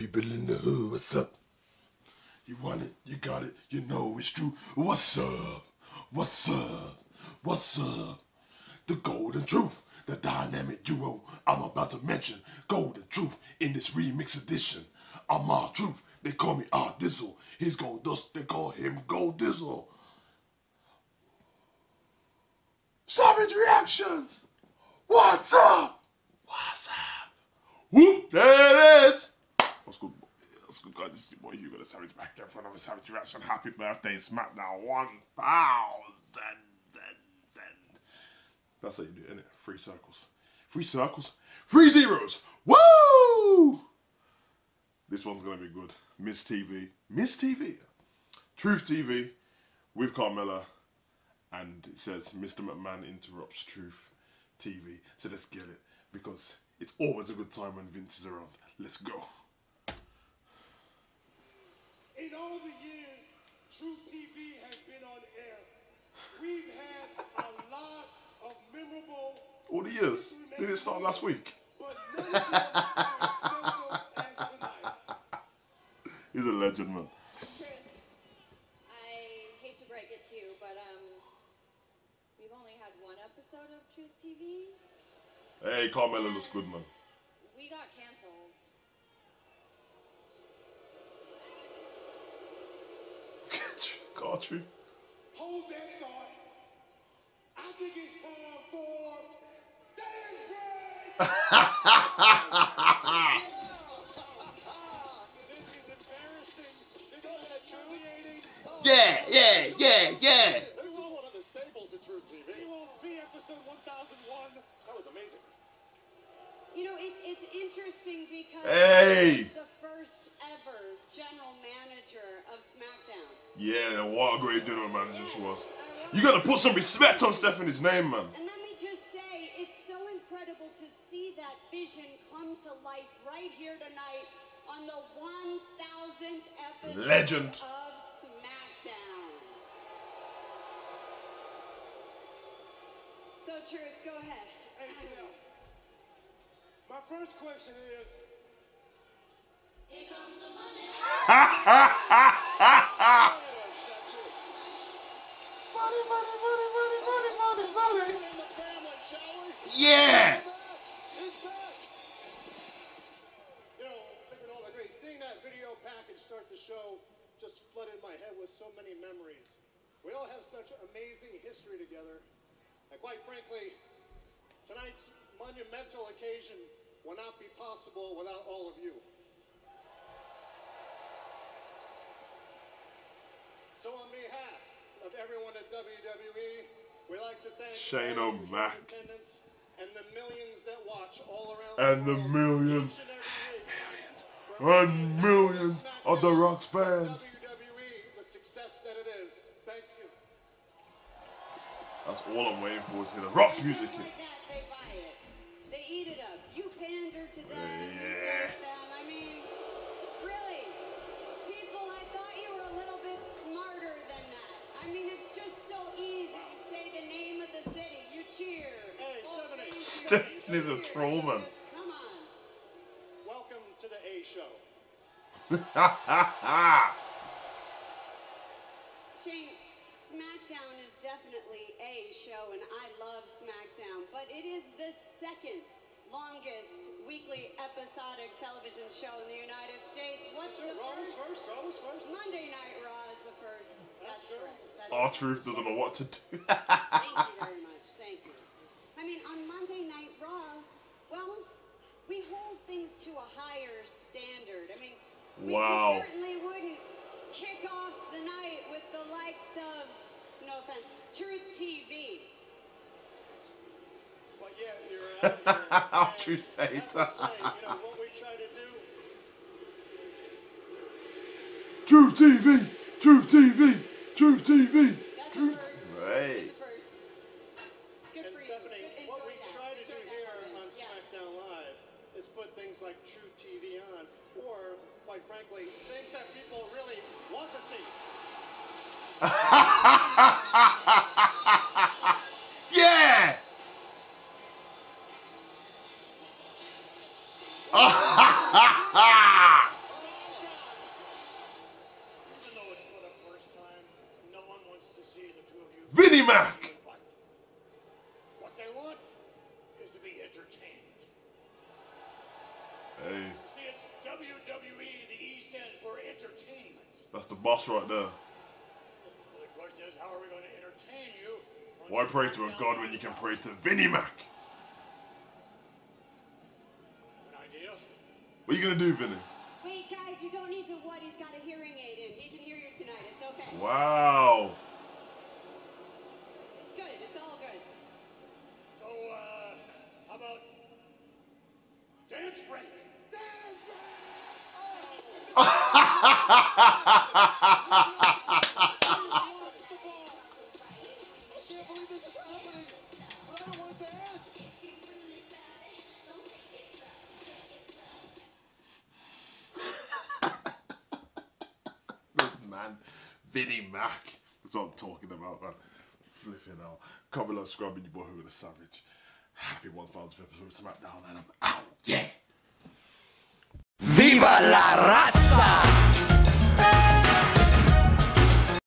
Ooh, what's up? You want it, you got it, you know it's true. What's up? What's up? What's up? The golden truth, the dynamic duo I'm about to mention. Golden truth in this remix edition. I'm my truth. They call me R Dizzle. He's gold dust. They call him Gold Dizzle. Savage reactions. What's up? What's up? Whoop, there it is. Guys? This is your boy Hugo the Savage back here for another Savage reaction. Happy birthday, SmackDown 1000. That's how you do it? Three circles. Three circles. Three zeros. Woo! This one's gonna be good. Miss TV. Miss TV. Truth TV with Carmella. And it says Mr. McMahon interrupts Truth TV. So let's get it. Because it's always a good time when Vince is around. Let's go. In all the years Truth TV has been on air, we've had a lot of memorable. All the years. Did it start last week? But none of them are as special as tonight. He's a legend, man. I hate to break it to you, but um, we've only had one episode of Truth TV. Hey, Carmella looks good, man. We got canceled. Cartry. Hold that thought. I think it's time for Dance Break. this is embarrassing. This is humiliating. Yeah, yeah, yeah, yeah. This is one of the staples of Truth TV. You won't see episode 1001. That was amazing. You know, it, it's interesting because Hey! the first ever general manager of SmackDown. Yeah, what a great general manager she was. Uh, you gotta put some respect on Stephanie's name, man. And let me just say, it's so incredible to see that vision come to life right here tonight on the 1000th episode Legend. of SmackDown. So, Truth, go ahead. Hey, Sam. My first question is. Money, money, money, money, money, money. Yeah. You know, thinking all the great, seeing that video package start the show just flooded my head with so many memories. We all have such amazing history together. And quite frankly, tonight's monumental occasion will not be possible without all of you. So on behalf of everyone at WWE, we like to thank Shane all O'Mac. and the millions that watch all around And the world millions. and every week. From And Monday Night millions of the Rock's fans. WWE, the success that it is. Thank you. That's all I'm waiting for is to hear the Rock's music. just like that, they buy it. They eat it up. You pander to them. Yeah. get them. I mean, really, people, I thought you were a little bit smarter than that. I mean, it's just so easy to say the name of the city. You cheer. Hey, Oh, Stephanie. thank you. Stephanie's a Cheer. troll, man. Just Come on. Welcome to the A Show. Shane, SmackDown is definitely a show, and I love SmackDown, but it is the second longest weekly episodic television show in the United States. What's the Raw was first? first. Raw was first. Monday Night Raw is the first. That's true. correct. That's Our correct. truth doesn't know what to do. Thank you very much. Thank you. I mean, on Monday Night Raw, well, we hold things to a higher standard. I mean, we, we Wow. certainly wouldn't kick off the night with the likes of, no offense, Truth TV. But yeah, you're out here. Truth face. say, you know, what we try to do Truth TV. Truth TV. Truth TV. things like True TV on, or, quite frankly, things that people really want to see. yeah! Vinnie Mac! Boss right there. The question is, how are we going to entertain you? Why pray to a god when you can pray to Vinnie Mac? An idea? What are you gonna do, Vinnie? Wait, guys, you don't need to what? He's got a hearing aid in. He can hear you tonight. It's okay. Wow. It's good. It's all good. So, uh, how about dance break? I can't believe man, Vinnie Mac. That's what I'm talking about, man. Flipping out. Come below, scrubbing your boy with a savage. Happy 1000th episode of SmackDown, and I'm out. Yeah. ¡Viva la raza!